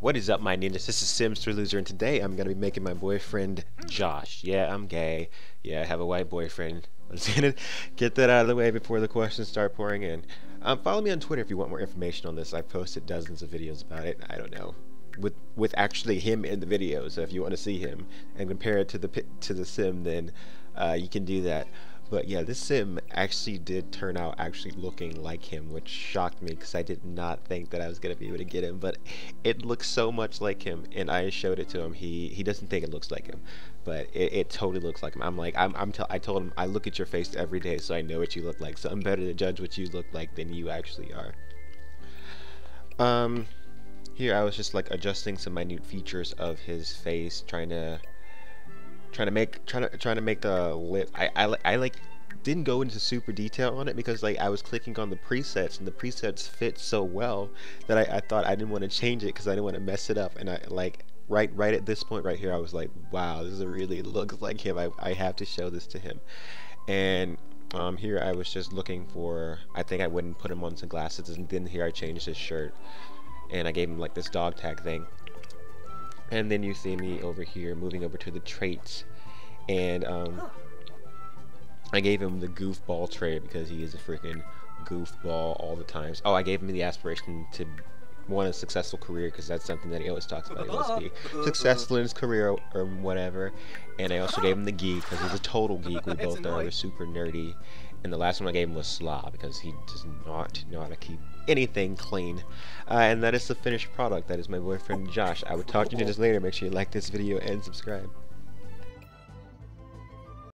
What is up, my ninjas? This is Sims 3 Loser, and today I'm gonna be making my boyfriend Josh. Yeah, I'm gay. Yeah, I have a white boyfriend. I'm just gonna get that out of the way before the questions start pouring in. Um, follow me on Twitter if you want more information on this. I've posted dozens of videos about it. I don't know, with with actually him in the video. So if you want to see him and compare it to the to the sim, then uh, you can do that. But yeah, this sim actually did turn out actually looking like him, which shocked me because I did not think that I was going to be able to get him. But it looks so much like him, and I showed it to him. He he doesn't think it looks like him, but it, it totally looks like him. I'm like, I'm, I'm I told him, I look at your face every day, so I know what you look like. So I'm better to judge what you look like than you actually are. Um, here I was just like adjusting some minute features of his face, trying to trying to make trying to trying to make the lip I, I, I like didn't go into super detail on it because like I was clicking on the presets and the presets fit so well that I, I thought I didn't want to change it because I didn't want to mess it up. And I like right right at this point right here I was like wow this really looks like him. I, I have to show this to him. And um, here I was just looking for I think I wouldn't put him on some glasses and then here I changed his shirt and I gave him like this dog tag thing and then you see me over here moving over to the traits. And um, I gave him the goofball trait because he is a freaking goofball all the times. Oh I gave him the aspiration to want a successful career because that's something that he always talks about he wants to be successful in his career or whatever and I also gave him the geek because he's a total geek we both are we're super nerdy and the last one I gave him was Slob because he does not know how to keep anything clean. Uh, and that is the finished product. That is my boyfriend Josh. I would talk to you just later. Make sure you like this video and subscribe.